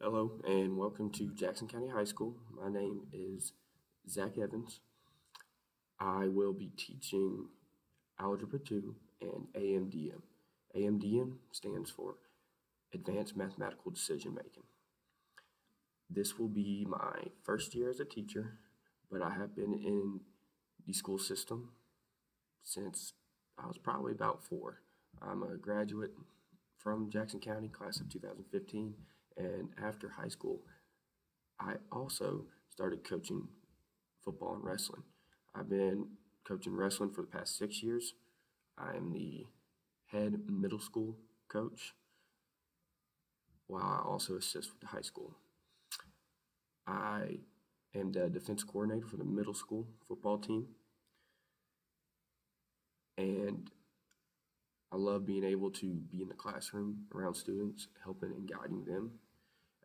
Hello and welcome to Jackson County High School. My name is Zak Evans. I will be teaching Algebra 2 and AMDM. AMDM stands for Advanced Mathematical Decision Making. This will be my first year as a teacher, but I have been in the school system since I was probably about four. I'm a graduate from Jackson County, class of 2015 and after high school, I also started coaching football and wrestling. I've been coaching wrestling for the past six years. I am the head middle school coach, while I also assist with the high school. I am the defense coordinator for the middle school football team. And I love being able to be in the classroom around students, helping and guiding them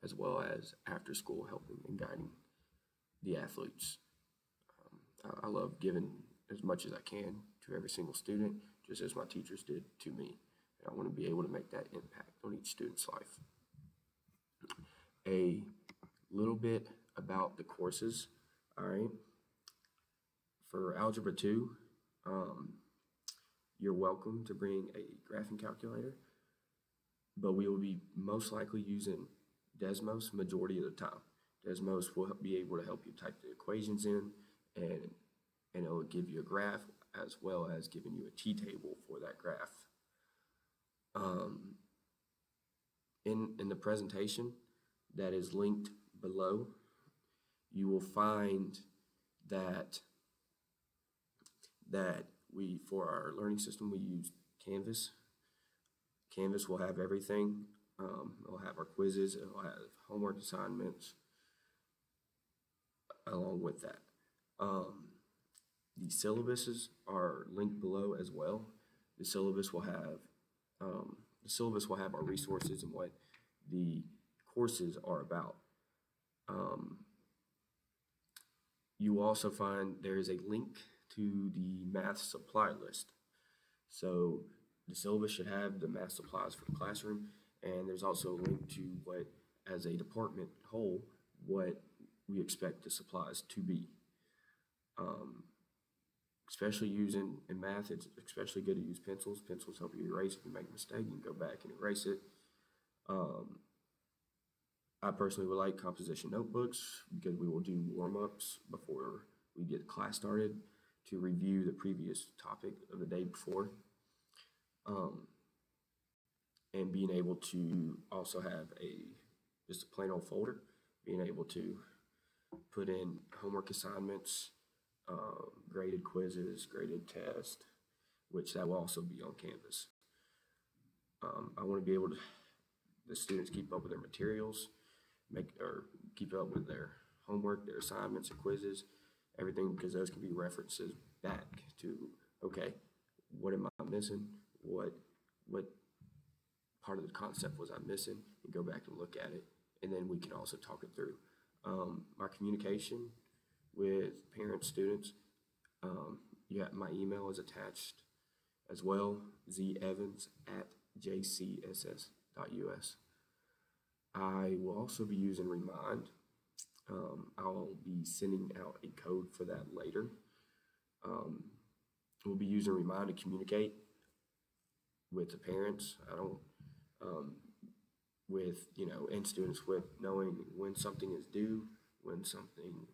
as well as after school helping and guiding the athletes. Um, I, I love giving as much as I can to every single student, just as my teachers did to me. And I want to be able to make that impact on each student's life. A little bit about the courses, all right? For Algebra 2, um, you're welcome to bring a graphing calculator, but we will be most likely using Desmos majority of the time. Desmos will be able to help you type the equations in and, and it will give you a graph as well as giving you a t-table for that graph. Um, in, in the presentation that is linked below, you will find that that we for our learning system we use Canvas. Canvas will have everything um, it'll have our quizzes, it'll have homework assignments along with that. Um, the syllabuses are linked below as well. The syllabus will have um, the syllabus will have our resources and what the courses are about. Um, you also find there is a link to the math supply list. So the syllabus should have the math supplies for the classroom and there's also a link to what, as a department whole, what we expect the supplies to be. Um, especially using in math, it's especially good to use pencils. Pencils help you erase. If you make a mistake, you can go back and erase it. Um, I personally would like composition notebooks because we will do warm-ups before we get class started to review the previous topic of the day before. Um, and being able to also have a just a plain old folder, being able to put in homework assignments, um, graded quizzes, graded tests, which that will also be on Canvas. Um, I want to be able to the students keep up with their materials, make or keep up with their homework, their assignments, and quizzes, everything because those can be references back to okay, what am I missing? What what part of the concept was I'm missing and go back and look at it. And then we can also talk it through. Um, my communication with parents, students, um, yeah, my email is attached as well, zevans at jcss.us. I will also be using Remind. Um, I'll be sending out a code for that later. Um, we'll be using Remind to communicate with the parents. I don't um, with you know and students with knowing when something is due, when something,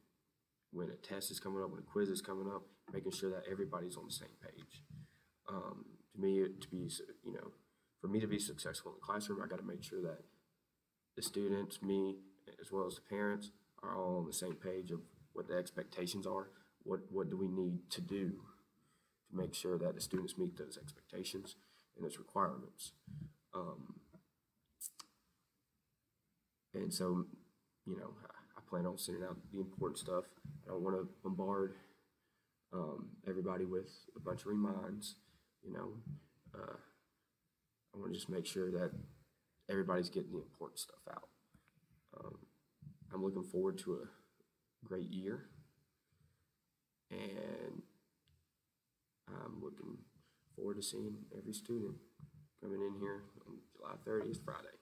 when a test is coming up, when a quiz is coming up, making sure that everybody's on the same page. Um, to me, to be you know, for me to be successful in the classroom, I got to make sure that the students, me, as well as the parents, are all on the same page of what the expectations are. What what do we need to do to make sure that the students meet those expectations and those requirements? Um, and so, you know, I, plan on sending out the important stuff. I don't want to bombard um, everybody with a bunch of reminds. You know, uh, I want to just make sure that everybody's getting the important stuff out. Um, I'm looking forward to a great year, and I'm looking forward to seeing every student coming in here on July 30th, Friday.